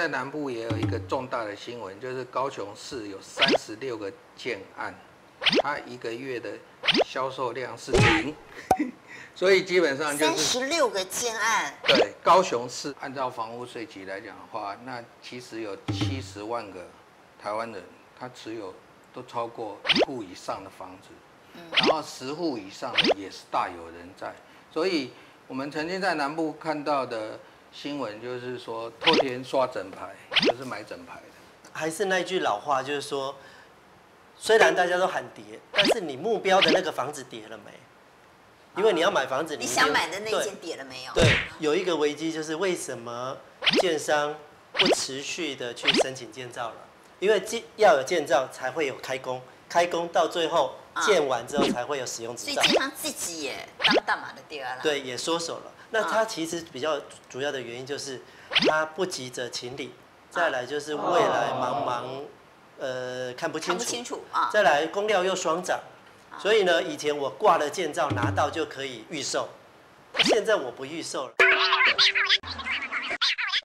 在南部也有一个重大的新闻，就是高雄市有三十六个建案，它一个月的销售量是零，所以基本上就三是十六个建案，对高雄市按照房屋税局来讲的话，那其实有七十万个台湾人，他持有都超过一户以上的房子，然后十户以上的也是大有人在，所以我们曾经在南部看到的新闻就是说，透天刷整排，就是买整排的。还是那句老话，就是说，虽然大家都喊跌，但是你目标的那个房子跌了没？因为你要买房子，你想买的那间跌了没有？对，有一个危机就是为什么建商不持续的去申请建造了？因为建要有建造才会有开工，开工到最后啊建完之后才会有使用执照。所以建商自己也当大马的第二了。，对，也缩手了。那他其实比较主要的原因就是他不急着清理，再来就是未来茫茫呃看不清楚，看不清楚啊。再来工料又双涨，所以呢，以前我挂了建造拿到就可以预售，现在我不预售了。